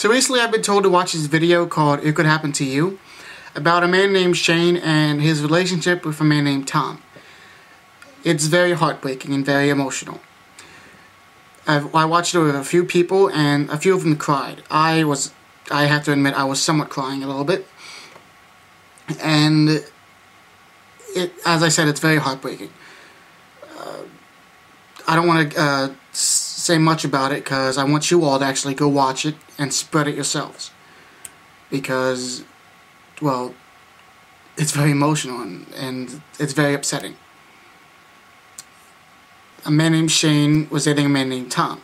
So recently I've been told to watch this video called It Could Happen to You about a man named Shane and his relationship with a man named Tom. It's very heartbreaking and very emotional. I've, I watched it with a few people and a few of them cried. I was, I have to admit, I was somewhat crying a little bit. And it, as I said, it's very heartbreaking. Uh, I don't want to uh, say much about it because I want you all to actually go watch it and spread it yourselves. Because, well, it's very emotional and, and it's very upsetting. A man named Shane was dating a man named Tom.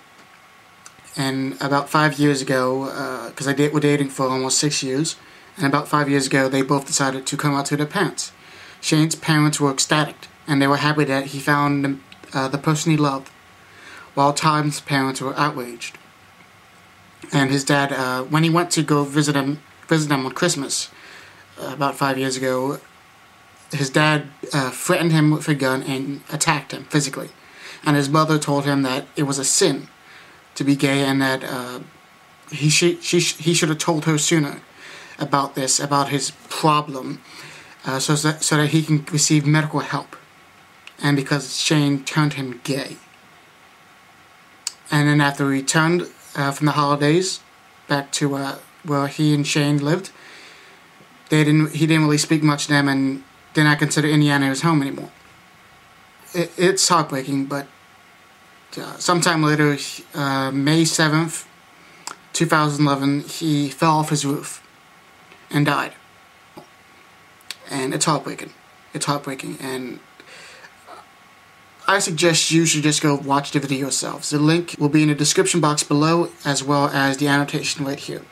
And about five years ago, because uh, I did, were dating for almost six years, and about five years ago, they both decided to come out to their parents. Shane's parents were ecstatic, and they were happy that he found uh, the person he loved while Tom's parents were outraged. And his dad, uh, when he went to go visit him, visit him on Christmas, uh, about five years ago, his dad uh, threatened him with a gun and attacked him physically. And his mother told him that it was a sin to be gay and that uh, he, sh- she sh- he should have told her sooner about this, about his problem, uh, so, that, so that he can receive medical help. And because Shane turned him gay. And then after he returned uh, from the holidays back to uh, where he and Shane lived, they didn't. He didn't really speak much to them, and did not consider Indiana his home anymore. It, it's heartbreaking, but uh, sometime later, uh, May seventh, two thousand eleven, he fell off his roof and died. And it's heartbreaking. It's heartbreaking, and I suggest you should just go watch the video yourselves. The link will be in the description box below as well as the annotation right here.